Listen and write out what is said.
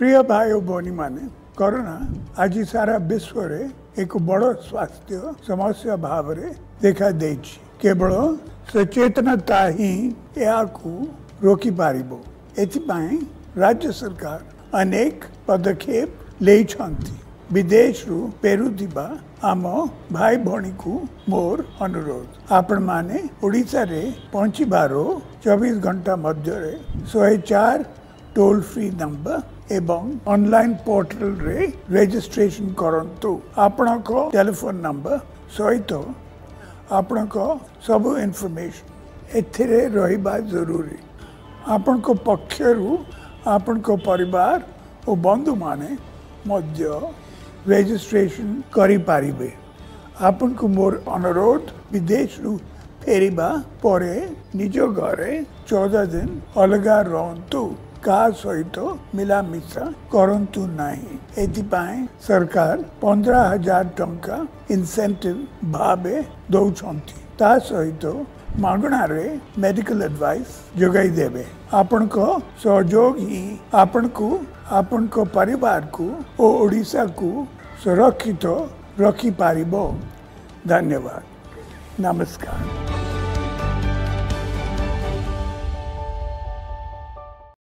પ્રિય ભાઈઓ ભોનીમાને କରୋନା ଆଜି ସାରା ବିଶ୍ୱରେ ଏକ ବଡ଼ ସ୍ୱାସ୍ଥ୍ୟ ସମସ୍ୟା ଭାବରେ ଦେଖାଦେଇଛି କେବଳ ସଚେତନତା ହିଁ ଏହାକୁ ରୋକିପାରିବ ଏଥିପାଇଁ ରାଜ୍ୟ ସରକାର ଅନେକ ପଦକ୍ଷେପ ନେଇଛନ୍ତି ବିଦେଶରୁ ଫେରୁଥିବା ଆମ ଭାଇ ଭଉଣୀକୁ ମୋର ଅନୁରୋଧ ଆପଣମାନେ ଓଡ଼ିଶାରେ ପହଞ୍ଚିବାର ଚବିଶ ଘଣ୍ଟା ମଧ୍ୟରେ ଶହେ ଚାରି टोल फ्री नंबर एवं ऑनलाइन पोर्टल रे रजिस्ट्रेशन करंतु आपण को टेलीफोन नंबर सहित आपण को सब इनफॉरमेशन एथिरे रहिबा जरूरी आपण को पक्षरु आपण परिवार ओ बंधु माने मध्य रजिस्ट्रेशन करि पारिबे आपण को मोर अनुरोध विदेश रु फेरिबा परे निजो घरे 14 दिन अलग रहंतु का सहित तो मिला मिसा करंतु नाही एतिपाई सरकार 15000 टंका इंसेंटिव भाबे दोउछंती ता तो मागणा मेडिकल एडवाइस जगाई देबे आपण को सहयोग ही आपण को आपण को परिवार को ओ ओडिसा को सुरक्षित तो रखी धन्यवाद नमस्कार